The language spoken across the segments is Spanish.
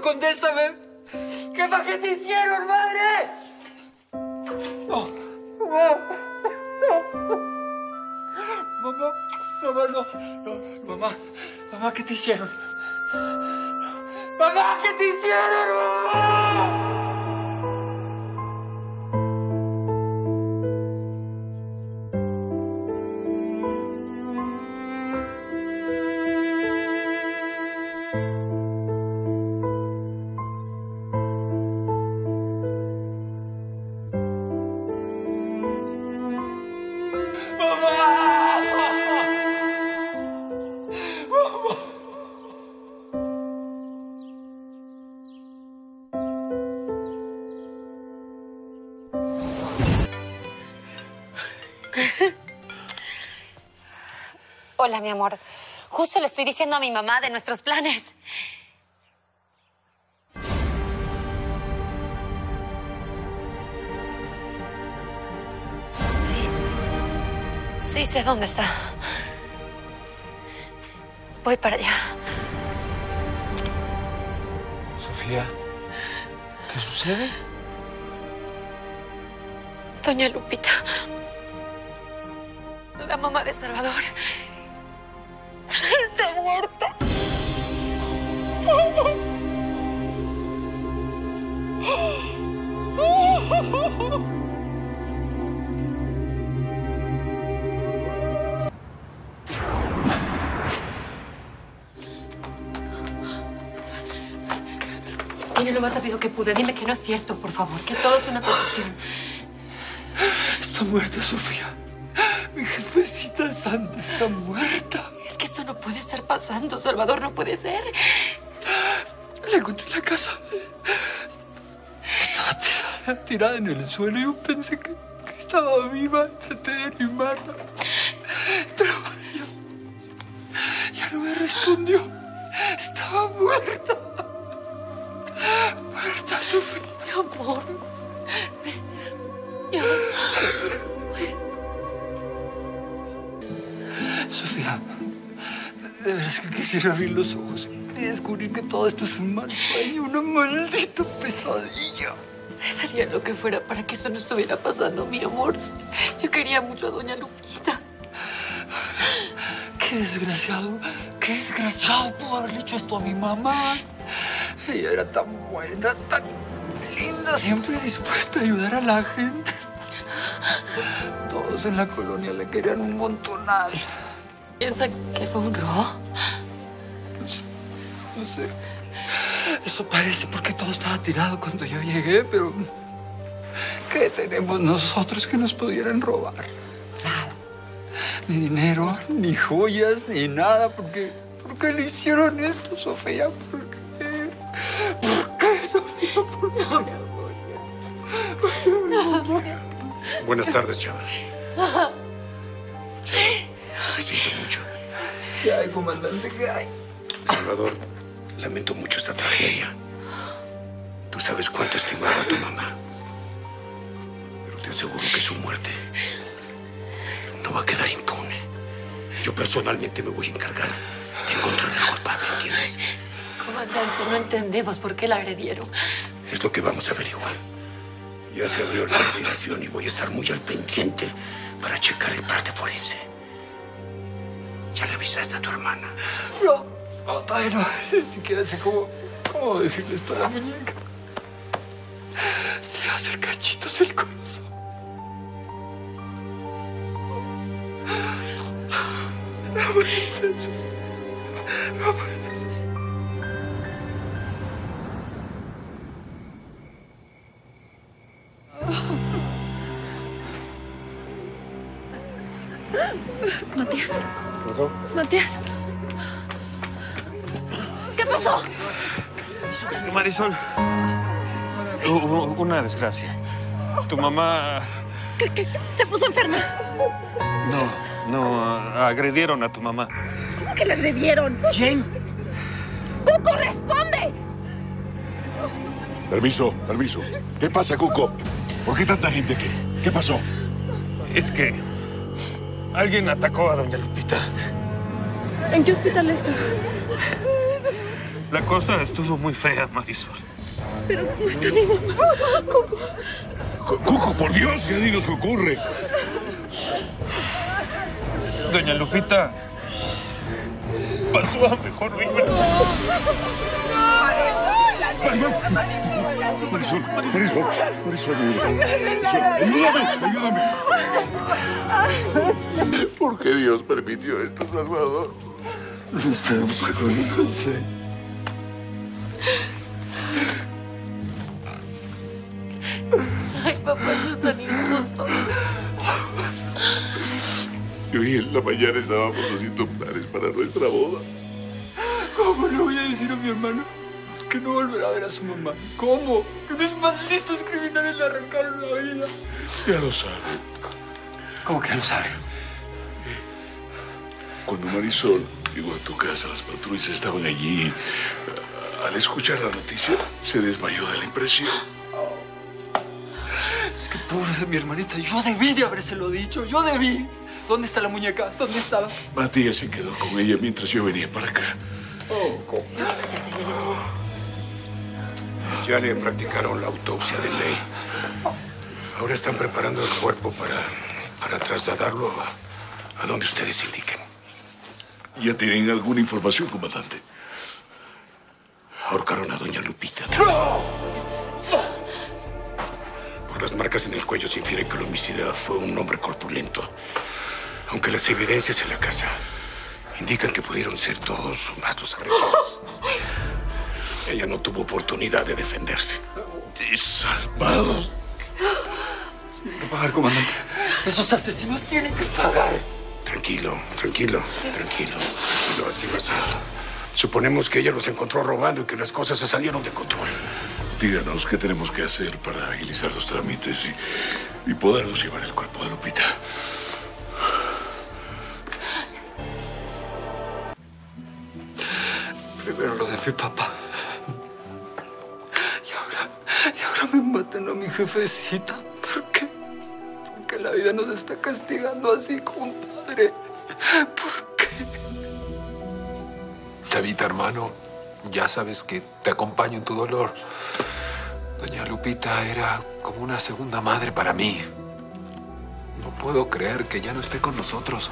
contéstame. ¿Qué qué te hicieron, madre? No, mamá. Mamá, mamá, no, no, mamá, mamá, ¿qué te hicieron? Mamá, ¿qué te hicieron, mamá? Hola, mi amor. Justo le estoy diciendo a mi mamá de nuestros planes. Sí. Sí, sé dónde está. Voy para allá. Sofía, ¿qué sucede? Doña Lupita. La mamá de Salvador. Está muerta. Vine lo más rápido que pude. Dime que no es cierto, por favor. Que todo es una producción. Está muerta, Sofía. Mi jefecita santa está muerta. Eso no puede estar pasando, Salvador. No puede ser. La encontré en la casa. Estaba tirada, tirada en el suelo. Yo pensé que, que estaba viva. Traté de animarla. Pero ya, ya no me respondió. Estaba muerta. Muerta, Sofía. Mi amor. Ya. Sofía, de veras que quisiera abrir los ojos y descubrir que todo esto es un mal sueño, una maldita pesadilla. Daría lo que fuera para que eso no estuviera pasando, mi amor. Yo quería mucho a doña Lupita. Qué desgraciado, qué desgraciado pudo haberle hecho esto a mi mamá. Ella era tan buena, tan linda, siempre dispuesta a ayudar a la gente. Todos en la colonia le querían un montonal. ¿Piensa que fue un robo? No sé, no sé. Eso parece porque todo estaba tirado cuando yo llegué, pero ¿qué tenemos nosotros que nos pudieran robar? Nada. Ni dinero, ni joyas, ni nada. ¿Por qué, ¿Por qué le hicieron esto, Sofía? ¿Por qué? ¿Por qué, Sofía? ¿Por qué? Buenas tardes, Chava. Siento mucho. ¿Qué hay, comandante? ¿Qué hay? Salvador, lamento mucho esta tragedia. Tú sabes cuánto estimaba a tu mamá. Pero te aseguro que su muerte no va a quedar impune. Yo personalmente me voy a encargar de encontrar al culpable, ¿entiendes? Comandante, no entendemos por qué la agredieron. Es lo que vamos a averiguar. Ya se abrió la investigación y voy a estar muy al pendiente para checar el parte forense. ¿Ya le avisaste a tu hermana? No, no, todavía no. Ni siquiera sé cómo, cómo decirle esto a la muñeca. Se le va a hacer cachitos el corazón. No puede ser. No. Matías. ¿Qué pasó? Marisol, hubo una desgracia. Tu mamá... ¿Qué? ¿Se puso enferma? No, no, agredieron a tu mamá. ¿Cómo que la agredieron? ¿Quién? ¡Cuco, responde! Permiso, permiso. ¿Qué pasa, Cuco? ¿Por qué tanta gente aquí? ¿Qué pasó? Es que alguien atacó a doña Lupita. ¿En qué hospital está? La cosa estuvo muy fea, Marisol. Pero ¿cómo está mi mamá? Coco. Cuco, por Dios, ya dinos qué ocurre. Doña Lupita pasó a mejor vida. Marisol, Marisol, Marisol, ayúdame, ayúdame. ¿Por qué Dios permitió esto, Salvador? No sé, Paco, no sé. Ay, papá, eso es tan injusto. Y hoy en la mañana estábamos haciendo planes para nuestra boda. ¿Cómo le voy a decir a mi hermano que no volverá a ver a su mamá? ¿Cómo? Que esos malditos criminales le arrancaron la vida. Ya lo sabe. ¿Cómo que lo sabe? Cuando Marisol llegó a tu casa, las patrullas estaban allí. Al escuchar la noticia, se desmayó de la impresión. Es que pobre de mi hermanita, yo debí de habérselo dicho, yo debí. ¿Dónde está la muñeca? ¿Dónde estaba? Matías se quedó con ella mientras yo venía para acá. Ya le practicaron la autopsia de ley. Ahora están preparando el cuerpo para, para trasladarlo a, a donde ustedes indiquen. ¿Ya tienen alguna información, comandante? Ahorcaron a doña Lupita. Por las marcas en el cuello se infiere que el homicida fue un hombre corpulento. Aunque las evidencias en la casa indican que pudieron ser dos o más los agresores. Ella no tuvo oportunidad de defenderse. Salvados. Tienen que pagar, comandante. Esos asesinos tienen que pagar. Tranquilo, tranquilo, tranquilo, tranquilo, así va a ser. Suponemos que ella los encontró robando y que las cosas se salieron de control. Díganos qué tenemos que hacer para agilizar los trámites y, y podernos llevar el cuerpo de Lupita. Primero lo de mi papá. Y ahora, y ahora me matan a mi jefecita. La vida nos está castigando así, compadre. ¿Por qué? Chavita, hermano, ya sabes que te acompaño en tu dolor. Doña Lupita era como una segunda madre para mí. No puedo creer que ya no esté con nosotros.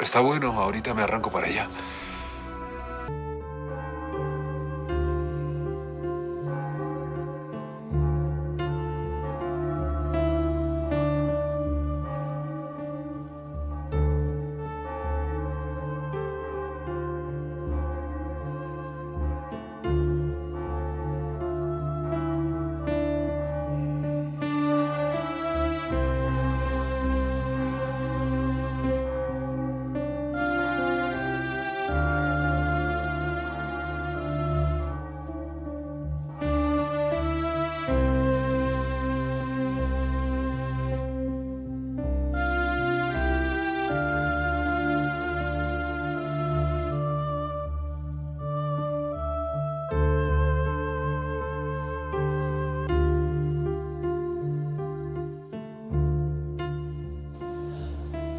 Está bueno, ahorita me arranco para allá.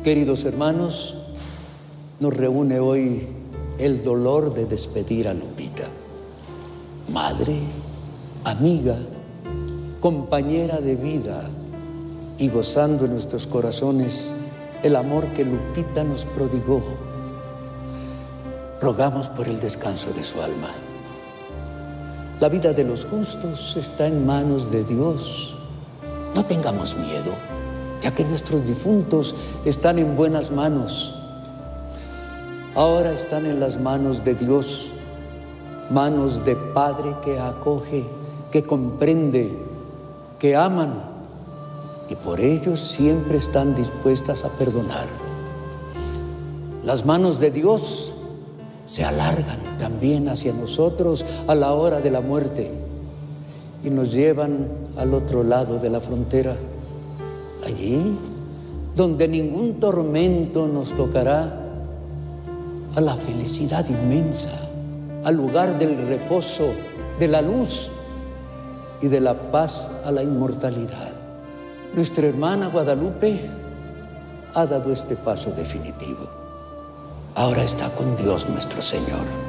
Queridos hermanos, nos reúne hoy el dolor de despedir a Lupita, madre, amiga, compañera de vida y gozando en nuestros corazones el amor que Lupita nos prodigó. Rogamos por el descanso de su alma. La vida de los justos está en manos de Dios. No tengamos miedo ya que nuestros difuntos están en buenas manos. Ahora están en las manos de Dios, manos de Padre que acoge, que comprende, que aman y por ello siempre están dispuestas a perdonar. Las manos de Dios se alargan también hacia nosotros a la hora de la muerte y nos llevan al otro lado de la frontera allí donde ningún tormento nos tocará, a la felicidad inmensa, al lugar del reposo, de la luz y de la paz a la inmortalidad. Nuestra hermana Guadalupe ha dado este paso definitivo. ahora está con Dios nuestro Señor.